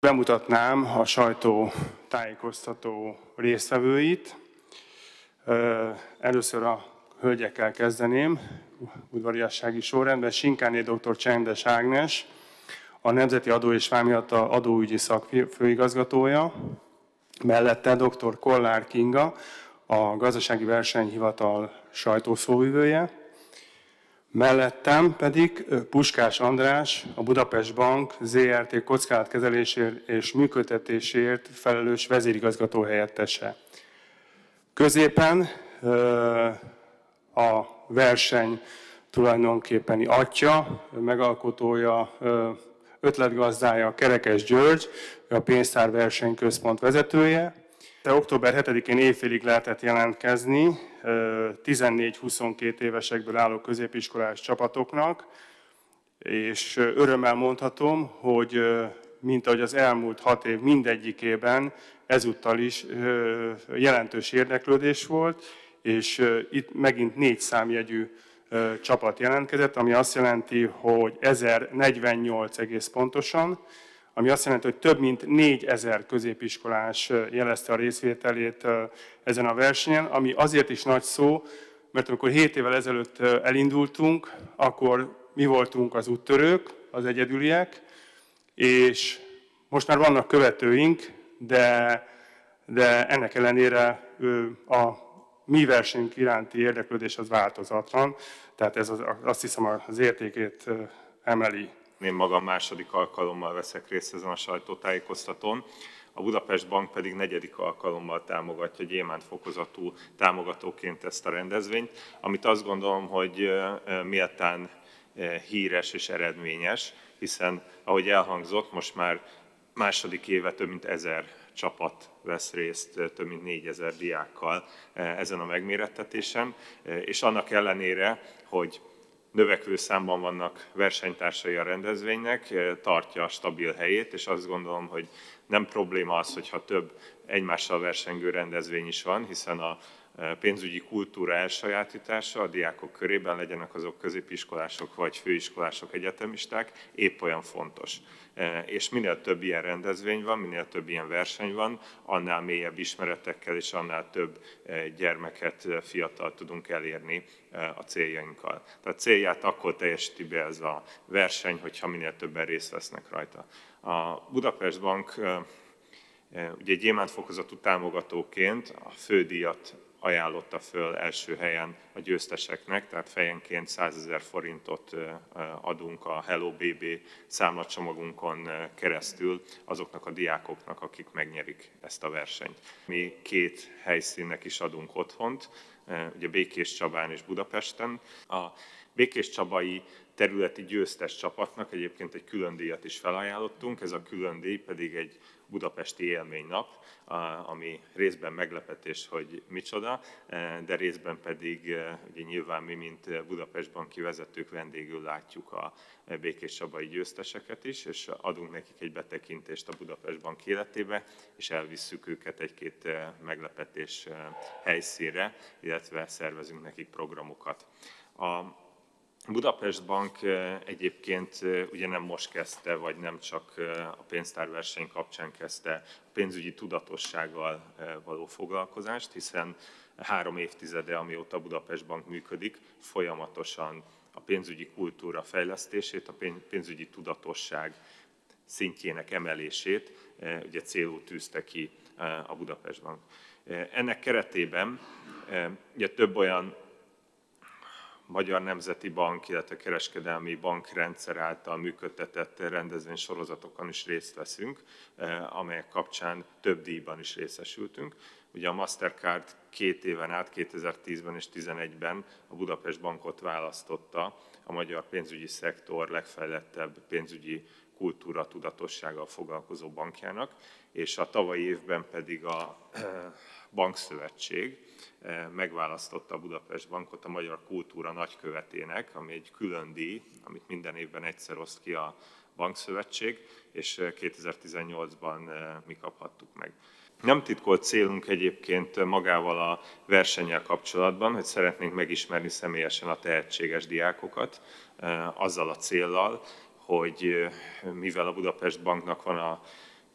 Bemutatnám a sajtó tájékoztató résztvevőit. Először a hölgyekkel kezdeném, udvariassági sorrendben. Sinkáné dr. Csendes Ágnes, a Nemzeti Adó és Vámhivatal adóügyi szakfőigazgatója, mellette dr. Kollár Kinga, a Gazdasági Versenyhivatal sajtószóvivője, mellettem pedig Puskás András, a Budapest Bank ZRT kockázatkezelésért és működtetésért felelős vezérigazgató helyettese. Középen a verseny tulajdonképpeni atya, megalkotója, ötletgazdája Kerekes György, a Pénztár Versenyközpont vezetője. De október 7-én évfélig lehetett jelentkezni 14-22 évesekből álló középiskolás csapatoknak, és örömmel mondhatom, hogy mint ahogy az elmúlt hat év mindegyikében, ezúttal is jelentős érdeklődés volt, és itt megint négy számjegyű csapat jelentkezett, ami azt jelenti, hogy 1048 egész pontosan, ami azt jelenti, hogy több mint 4000 középiskolás jelezte a részvételét ezen a versenyen, ami azért is nagy szó, mert amikor 7 évvel ezelőtt elindultunk, akkor mi voltunk az úttörők, az egyedüliek, és most már vannak követőink, de, de ennek ellenére a mi versenyünk iránti érdeklődés az változatlan, tehát ez az, azt hiszem az értékét emeli. Én magam második alkalommal veszek részt ezen a sajtótájékoztatón. A Budapest Bank pedig negyedik alkalommal támogatja gyémánt fokozatú támogatóként ezt a rendezvényt, amit azt gondolom, hogy méltán híres és eredményes, hiszen ahogy elhangzott, most már második éve több mint ezer csapat vesz részt több mint 4000 diákkal ezen a megmérettetésen, és annak ellenére, hogy növekvő számban vannak versenytársai a rendezvénynek, tartja a stabil helyét, és azt gondolom, hogy nem probléma az, hogyha több egymással versengő rendezvény is van, hiszen a pénzügyi kultúra elsajátítása a diákok körében, legyenek azok középiskolások vagy főiskolások, egyetemisták, épp olyan fontos. És minél több ilyen rendezvény van, minél több ilyen verseny van, annál mélyebb ismeretekkel és annál több gyermeket, fiatal tudunk elérni a céljainkkal. Tehát célját akkor teljesíti be ez a verseny, hogyha minél többen részt vesznek rajta. A Budapest Bank ugye gyémántfokozatú támogatóként a fődíjat ajánlotta föl első helyen a győzteseknek, tehát fejenként 100 ezer forintot adunk a Hello BB számlacsomagunkon keresztül azoknak a diákoknak, akik megnyerik ezt a versenyt. Mi két helyszínnek is adunk otthont, ugye Békés Csabán és Budapesten. A Békés Csabai területi győztes csapatnak egyébként egy külön díjat is felajánlottunk, ez a külön díj pedig egy budapesti élménynap, ami részben meglepetés, hogy micsoda, de részben pedig ugye nyilván mi, mint Budapest banki vezetők vendégül látjuk a Békés Csabai győzteseket is, és adunk nekik egy betekintést a Budapest bank életébe, és elvisszük őket egy-két meglepetés helyszínre, illetve szervezünk nekik programokat. A Budapest Bank egyébként ugye nem most kezdte, vagy nem csak a pénztárverseny kapcsán kezdte a pénzügyi tudatossággal való foglalkozást, hiszen három évtizede, amióta Budapest Bank működik, folyamatosan a pénzügyi kultúra fejlesztését, a pénzügyi tudatosság szintjének emelését ugye célú tűzte ki a Budapest Bank. Ennek keretében ugye több olyan Magyar Nemzeti Bank, illetve Kereskedelmi Bankrendszer által működtetett rendezvénysorozatokon is részt veszünk, eh, amelyek kapcsán több díjban is részesültünk. Ugye a Mastercard két éven át, 2010-ben és 2011-ben a Budapest Bankot választotta a magyar pénzügyi szektor legfejlettebb pénzügyi kultúra tudatossággal foglalkozó bankjának, és a tavalyi évben pedig a eh, Bankszövetség megválasztotta a Budapest Bankot a Magyar Kultúra nagykövetének, ami egy külön díj, amit minden évben egyszer oszt ki a Bankszövetség, és 2018-ban eh, mi kaphattuk meg. Nem titkolt célunk egyébként magával a versennyel kapcsolatban, hogy szeretnénk megismerni személyesen a tehetséges diákokat, azzal a céllal, hogy mivel a Budapest Banknak van a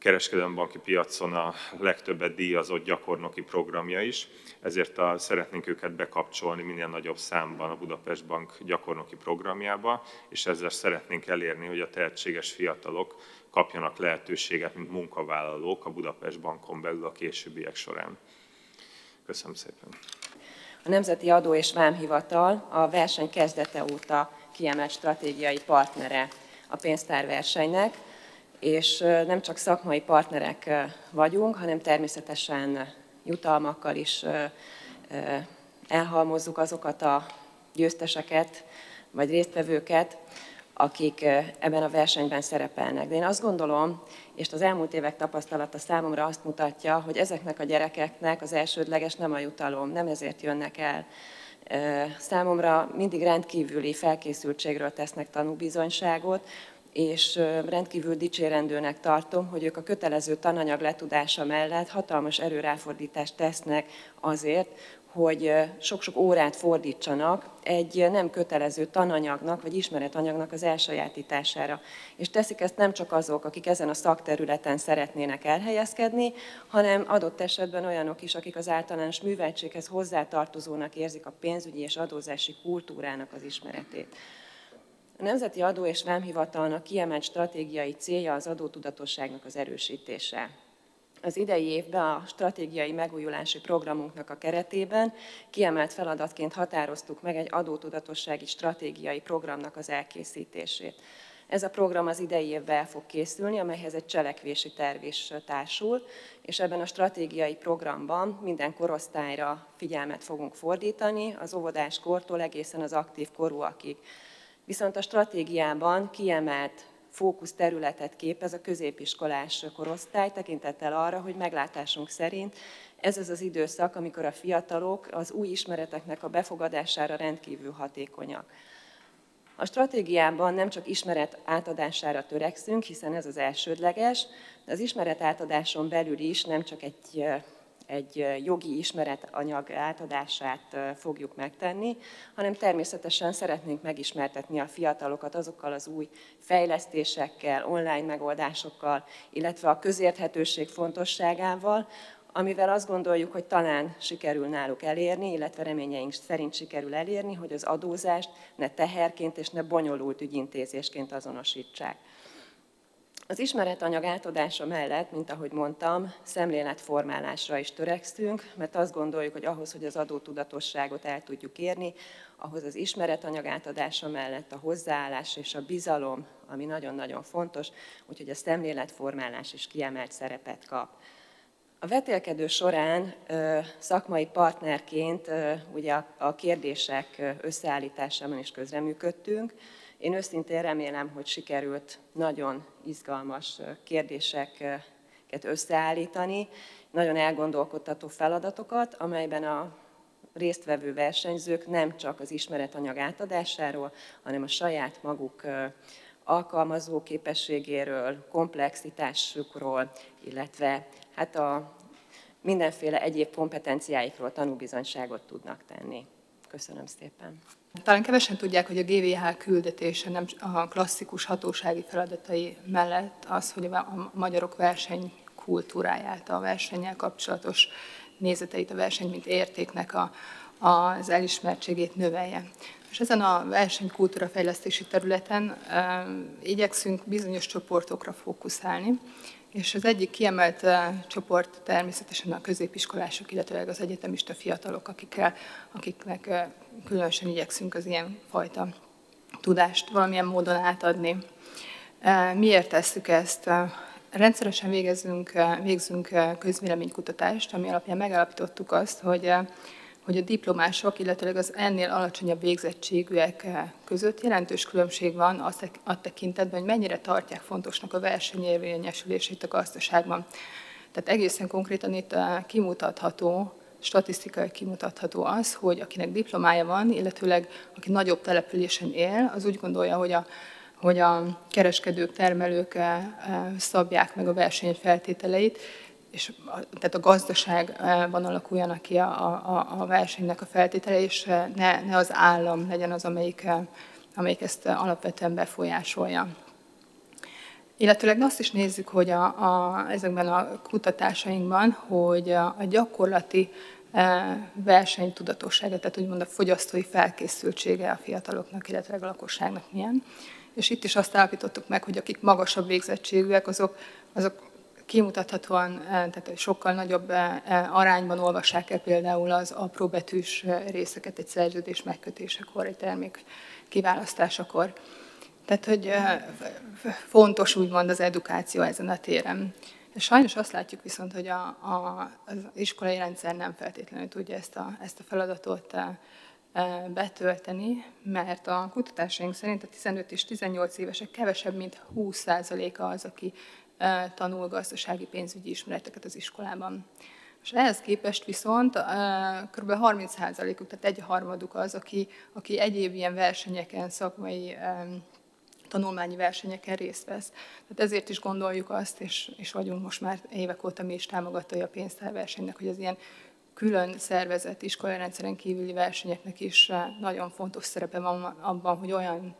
kereskedelmi banki piacon a legtöbbet díjazott gyakornoki programja is, ezért a, szeretnénk őket bekapcsolni minél nagyobb számban a Budapest Bank gyakornoki programjába, és ezzel szeretnénk elérni, hogy a tehetséges fiatalok kapjanak lehetőséget, mint munkavállalók a Budapest Bankon belül a későbbiek során. Köszönöm szépen! A Nemzeti Adó és Vámhivatal a verseny kezdete óta kiemelt stratégiai partnere a pénztárversenynek, és nem csak szakmai partnerek vagyunk, hanem természetesen jutalmakkal is elhalmozzuk azokat a győzteseket, vagy résztvevőket, akik ebben a versenyben szerepelnek. De én azt gondolom, és az elmúlt évek tapasztalata számomra azt mutatja, hogy ezeknek a gyerekeknek az elsődleges nem a jutalom, nem ezért jönnek el. Számomra mindig rendkívüli felkészültségről tesznek tanúbizonyságot, és rendkívül dicsérendőnek tartom, hogy ők a kötelező tananyag letudása mellett hatalmas erőráfordítást tesznek azért, hogy sok-sok órát fordítsanak egy nem kötelező tananyagnak vagy ismeretanyagnak az elsajátítására. És teszik ezt nem csak azok, akik ezen a szakterületen szeretnének elhelyezkedni, hanem adott esetben olyanok is, akik az általános műveltséghez hozzátartozónak érzik a pénzügyi és adózási kultúrának az ismeretét. A Nemzeti Adó és Vámhivatalnak kiemelt stratégiai célja az adótudatosságnak az erősítése. Az idei évben a stratégiai megújulási programunknak a keretében kiemelt feladatként határoztuk meg egy adótudatossági stratégiai programnak az elkészítését. Ez a program az idei évben el fog készülni, amelyhez egy cselekvési terv is társul, és ebben a stratégiai programban minden korosztályra figyelmet fogunk fordítani, az óvodás kortól egészen az aktív korúakig. Viszont a stratégiában kiemelt fókusz területet képez a középiskolás korosztály, tekintettel arra, hogy meglátásunk szerint ez az az időszak, amikor a fiatalok az új ismereteknek a befogadására rendkívül hatékonyak. A stratégiában nem csak ismeret átadására törekszünk, hiszen ez az elsődleges, de az ismeret átadáson belül is nem csak egy egy jogi ismeretanyag átadását fogjuk megtenni, hanem természetesen szeretnénk megismertetni a fiatalokat azokkal az új fejlesztésekkel, online megoldásokkal, illetve a közérthetőség fontosságával, amivel azt gondoljuk, hogy talán sikerül náluk elérni, illetve reményeink szerint sikerül elérni, hogy az adózást ne teherként és ne bonyolult ügyintézésként azonosítsák. Az ismeretanyag átadása mellett, mint ahogy mondtam, szemléletformálásra is törekszünk, mert azt gondoljuk, hogy ahhoz, hogy az adótudatosságot el tudjuk érni, ahhoz az ismeretanyag átadása mellett a hozzáállás és a bizalom, ami nagyon-nagyon fontos, úgyhogy a szemléletformálás is kiemelt szerepet kap. A vetélkedő során szakmai partnerként ugye a kérdések összeállításában is közreműködtünk, én őszintén remélem, hogy sikerült nagyon izgalmas kérdéseket összeállítani, nagyon elgondolkodtató feladatokat, amelyben a résztvevő versenyzők nem csak az ismeretanyag átadásáról, hanem a saját maguk alkalmazó képességéről, komplexitásukról, illetve hát a mindenféle egyéb kompetenciáikról tanúbizonyságot tudnak tenni. Köszönöm szépen! Talán kevesen tudják, hogy a GVH küldetése nem a klasszikus hatósági feladatai mellett az, hogy a magyarok verseny kultúráját, a versennyel kapcsolatos nézeteit, a verseny mint értéknek a, az elismertségét növelje. És ezen a versenykultúra fejlesztési területen e, igyekszünk bizonyos csoportokra fókuszálni, és az egyik kiemelt uh, csoport természetesen a középiskolások, illetve az egyetemista fiatalok, akikkel, akiknek uh, különösen igyekszünk az ilyen fajta tudást valamilyen módon átadni. Uh, miért tesszük ezt? Rendszeresen végezünk, végzünk közvéleménykutatást, ami alapján megállapítottuk azt, hogy hogy a diplomások, illetve az ennél alacsonyabb végzettségűek eh, között jelentős különbség van a tekintetben, hogy mennyire tartják fontosnak a versenyérvényesülését a gazdaságban. Tehát egészen konkrétan itt eh, kimutatható, statisztikai kimutatható az, hogy akinek diplomája van, illetőleg aki nagyobb településen él, az úgy gondolja, hogy a hogy a kereskedők, termelők eh, szabják meg a verseny feltételeit, és a, tehát a gazdaságban alakuljanak ki a, a, a versenynek a feltétele, és ne, ne az állam legyen az, amelyik, amelyik ezt alapvetően befolyásolja. Illetőleg azt is nézzük, hogy a, a, ezekben a kutatásainkban, hogy a, a gyakorlati versenytudatossága, tehát úgymond a fogyasztói felkészültsége a fiataloknak, illetve a lakosságnak milyen. És itt is azt állapítottuk meg, hogy akik magasabb végzettségűek, azok, azok kimutathatóan, e, tehát sokkal nagyobb e, arányban olvassák el például az apróbetűs részeket egy szerződés megkötésekor, egy termék kiválasztásakor. Tehát, hogy fontos úgymond az edukáció ezen a téren. Sajnos azt látjuk viszont, hogy a, a, az iskolai rendszer nem feltétlenül tudja ezt a, ezt a feladatot betölteni, mert a kutatásaink szerint a 15 és 18 évesek kevesebb, mint 20%-a az, aki tanul gazdasági pénzügyi ismereteket az iskolában. És ehhez képest viszont kb. 30%-uk, tehát egy harmaduk az, aki, aki egyéb ilyen versenyeken, szakmai tanulmányi versenyeken részt vesz. Tehát ezért is gondoljuk azt, és, és vagyunk most már évek óta mi is támogatói a pénztárversenynek, hogy az ilyen külön szervezett iskolarendszeren kívüli versenyeknek is nagyon fontos szerepe van abban, hogy olyan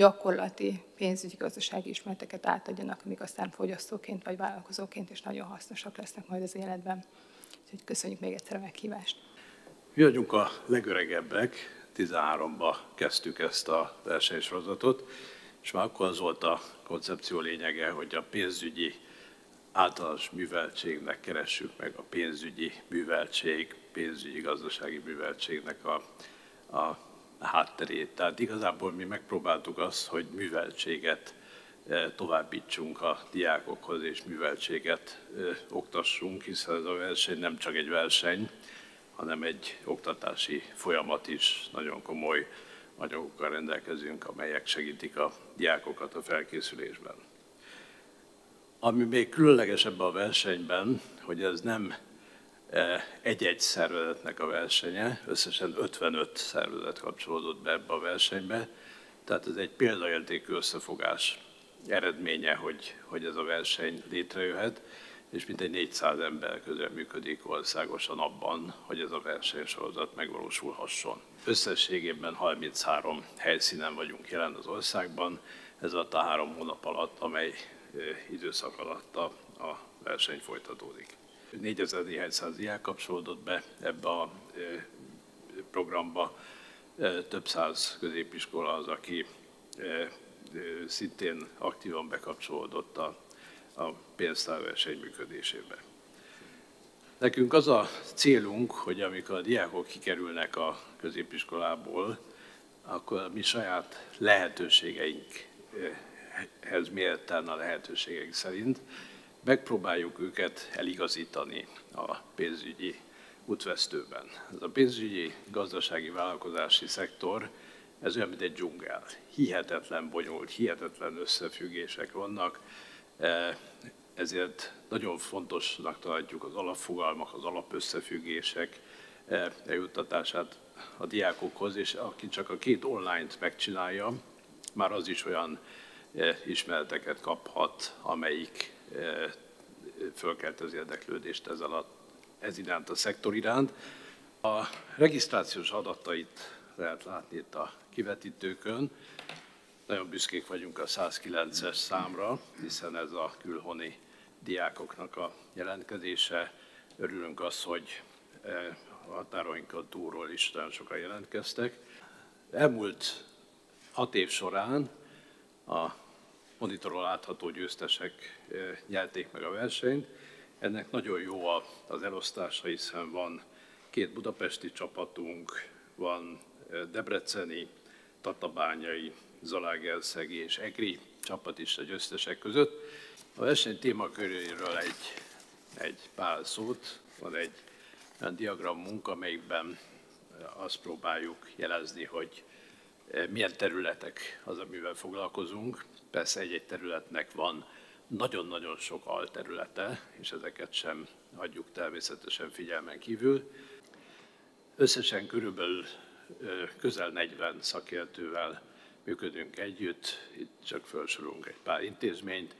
gyakorlati pénzügyi gazdasági ismereteket átadjanak, amik aztán fogyasztóként vagy vállalkozóként is nagyon hasznosak lesznek majd az életben. Úgyhogy köszönjük még egyszer a meghívást. Mi vagyunk a legöregebbek, 13-ba kezdtük ezt a versenysorozatot, és már akkor az volt a koncepció lényege, hogy a pénzügyi általános műveltségnek keressük meg a pénzügyi műveltség, pénzügyi gazdasági műveltségnek a, a hátterét. Tehát igazából mi megpróbáltuk azt, hogy műveltséget e, továbbítsunk a diákokhoz, és műveltséget e, oktassunk, hiszen ez a verseny nem csak egy verseny, hanem egy oktatási folyamat is, nagyon komoly anyagokkal rendelkezünk, amelyek segítik a diákokat a felkészülésben. Ami még különlegesebb a versenyben, hogy ez nem egy-egy szervezetnek a versenye, összesen 55 szervezet kapcsolódott be ebbe a versenybe, tehát ez egy példaértékű összefogás eredménye, hogy, hogy ez a verseny létrejöhet, és mintegy 400 ember közel működik országosan abban, hogy ez a versenysorozat megvalósulhasson. Összességében 33 helyszínen vagyunk jelen az országban, ez alatt a három hónap alatt, amely időszak alatt a verseny folytatódik. 4000 néhány száz diák kapcsolódott be ebbe a programba, több száz középiskola az, aki szintén aktívan bekapcsolódott a, a pénztárverseny működésébe. Nekünk az a célunk, hogy amikor a diákok kikerülnek a középiskolából, akkor a mi saját lehetőségeinkhez méltán a lehetőségeink szerint megpróbáljuk őket eligazítani a pénzügyi útvesztőben. Ez a pénzügyi, gazdasági, vállalkozási szektor, ez olyan, mint egy dzsungel. Hihetetlen bonyolult, hihetetlen összefüggések vannak, ezért nagyon fontosnak tartjuk az alapfogalmak, az alapösszefüggések eljuttatását a diákokhoz, és aki csak a két online-t megcsinálja, már az is olyan ismereteket kaphat, amelyik fölkelt az érdeklődést ez alatt, ez iránt a szektor iránt. A regisztrációs adatait lehet látni itt a kivetítőkön. Nagyon büszkék vagyunk a 109-es számra, hiszen ez a külhoni diákoknak a jelentkezése. Örülünk az, hogy e, a határoinkat túlról is nagyon sokan jelentkeztek. Elmúlt hat év során a monitoron látható győztesek e, nyerték meg a versenyt. Ennek nagyon jó az elosztása, hiszen van két budapesti csapatunk, van e, debreceni, tatabányai, Zalaegerszegi és Egri csapat is a győztesek között. A verseny témaköréről egy, egy pár szót, van egy olyan diagramunk, amelyikben azt próbáljuk jelezni, hogy eh, milyen területek az, amivel foglalkozunk. Persze egy-egy területnek van nagyon-nagyon sok alterülete, és ezeket sem hagyjuk természetesen figyelmen kívül. Összesen körülbelül közel 40 szakértővel működünk együtt, itt csak felsorolunk egy pár intézményt.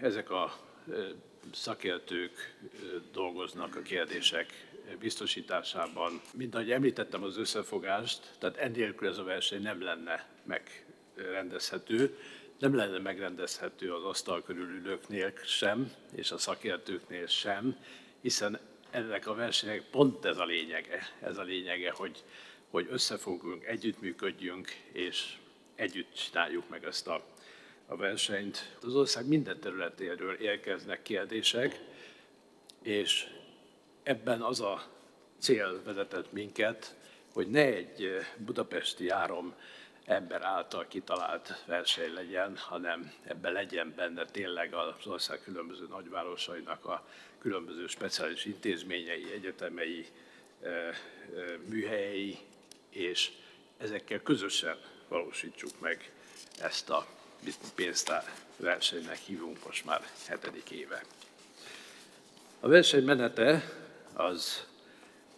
Ezek a szakértők dolgoznak a kérdések biztosításában. Mint ahogy említettem az összefogást, tehát ennélkül ez a verseny nem lenne megrendezhető, nem lenne megrendezhető az asztal körülülőknél sem, és a szakértőknél sem, hiszen ennek a versenynek pont ez a lényege, ez a lényege, hogy, hogy összefogunk, együttműködjünk, és együtt csináljuk meg ezt a, a versenyt. Az ország minden területéről érkeznek kérdések, és ebben az a cél vezetett minket, hogy ne egy budapesti áram ember által kitalált verseny legyen, hanem ebben legyen benne tényleg az ország különböző nagyvárosainak a különböző speciális intézményei, egyetemei, műhelyei, és ezekkel közösen valósítsuk meg ezt a pénztár versenynek hívunk most már hetedik éve. A verseny menete az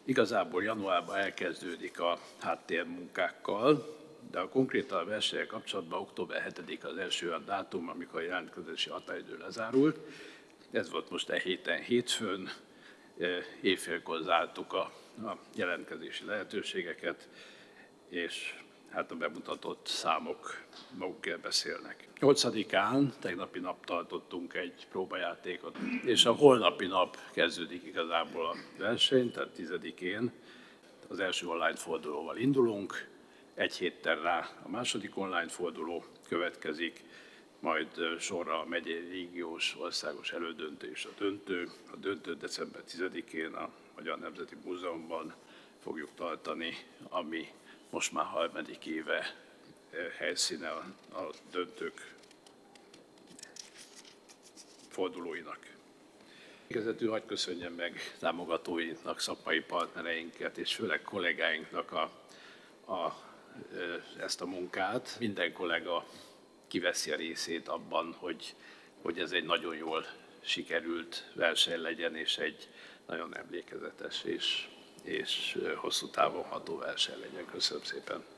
igazából januárban elkezdődik a háttérmunkákkal, de a konkrétan a versenyek kapcsolatban október 7 az első olyan dátum, amikor a jelentkezési határidő lezárult. Ez volt most e héten hétfőn, e, évfélkor zártuk a, a jelentkezési lehetőségeket, és hát a bemutatott számok magukért beszélnek. 8-án, tegnapi nap tartottunk egy próbajátékot, és a holnapi nap kezdődik igazából a verseny, tehát 10-én az első online fordulóval indulunk, egy héttel rá a második online forduló következik, majd sorra a megyei régiós országos elődöntés a döntő. A döntő december 10-én a Magyar Nemzeti Múzeumban fogjuk tartani, ami most már harmadik éve helyszíne a döntők fordulóinak. Végezetül hagy köszönjem meg támogatóinknak, szakmai partnereinket és főleg kollégáinknak a, a ezt a munkát. Minden kollega kiveszi a részét abban, hogy, hogy ez egy nagyon jól sikerült verseny legyen, és egy nagyon emlékezetes és, és hosszú távon ható verseny legyen. Köszönöm szépen!